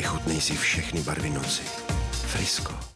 Vychutnej si všechny barvy noci. Frisko.